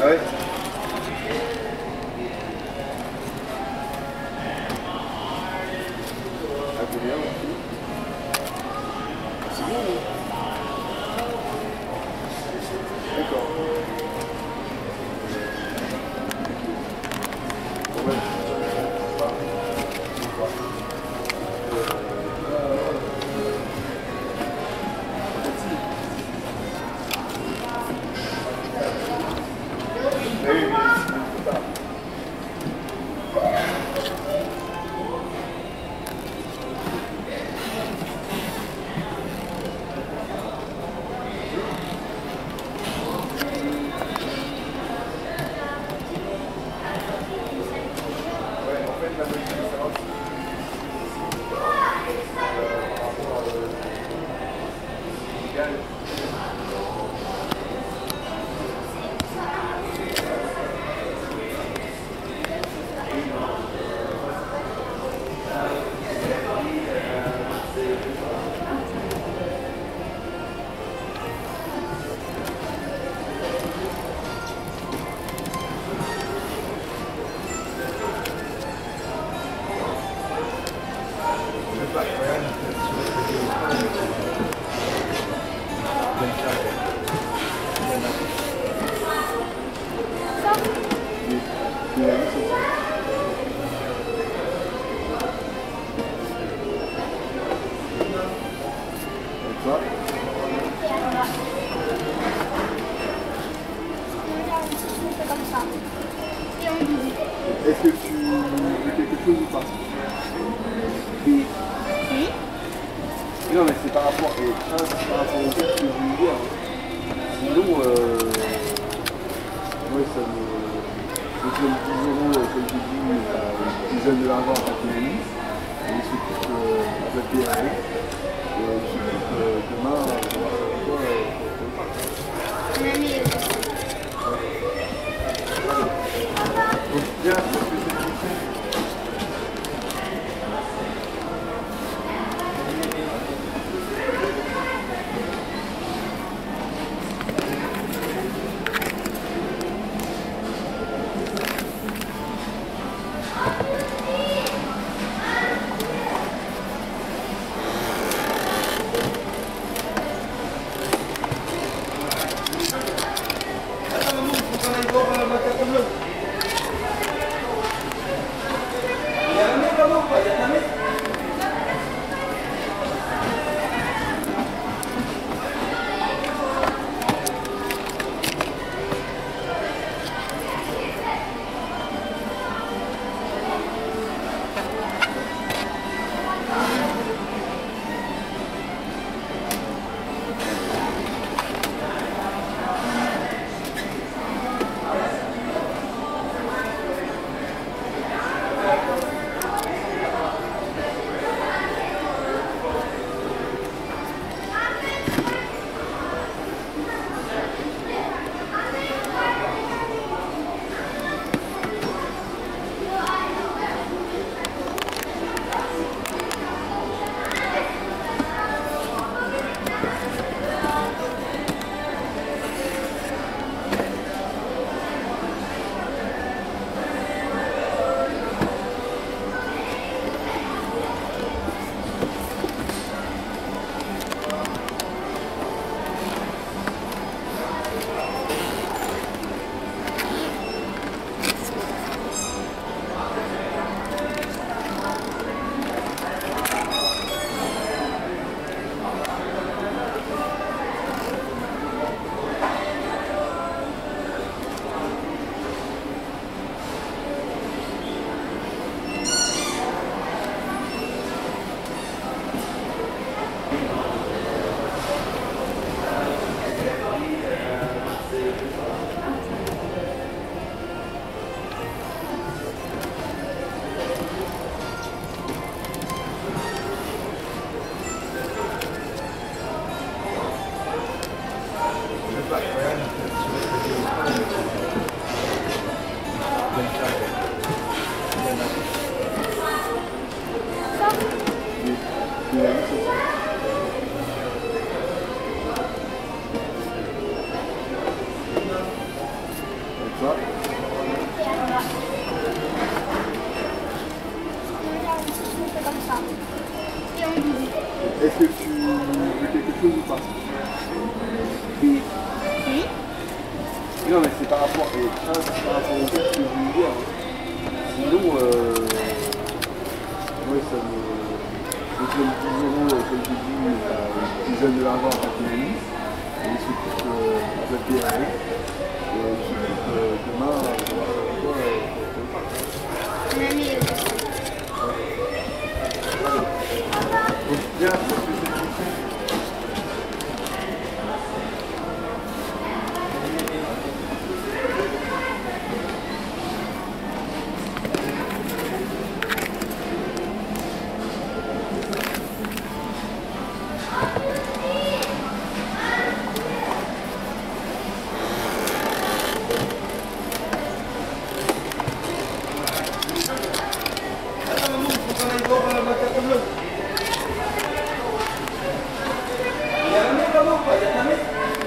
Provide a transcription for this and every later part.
Ah ouais Ah, merci. C'est bon, non D'accord. Ouais. Amen. Non mais c'est par rapport, et, un, c'est par rapport au fait que je voulais dire. Sinon, euh, moi ça me... Je donne 10 euros, euh, comme je dis, euh, de l'argent à famille, et ils s'occupent euh, à papier avec. Et ils s'occupent euh, demain, euh, de euh. Donc bien, c'est par rapport, et par au que je voulais dire. hein. Sinon, euh, ça me. Je donne 10 euros, euh, comme je dis, à- ils donnent de l'argent à Patinoï, et ils s'occupent euh, de la. Et euh, euh, 何?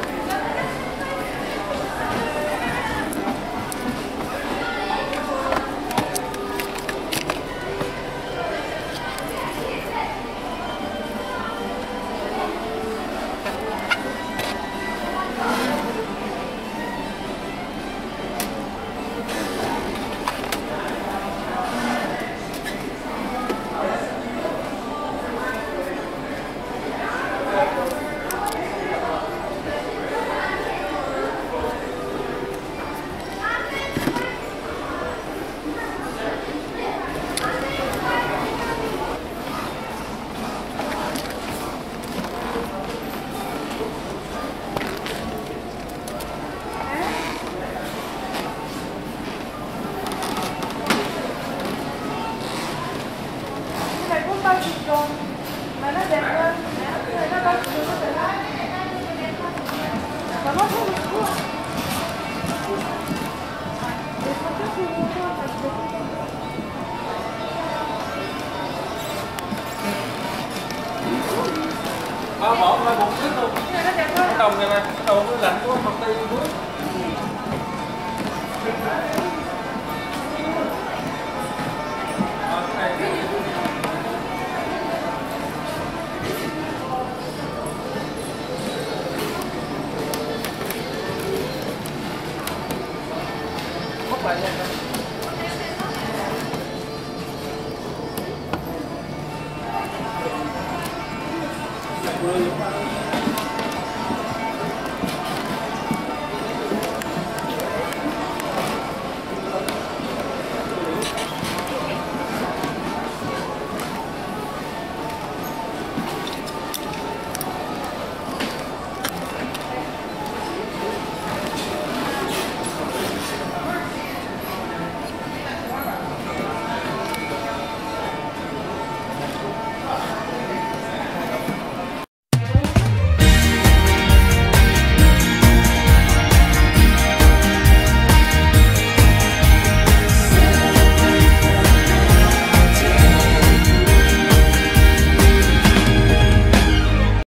Ba bỏ ba bụng nước luôn. Cái đồng này này, cái đầu nó lạnh quá mặt tay nước. Hãy subscribe cho không bỏ lỡ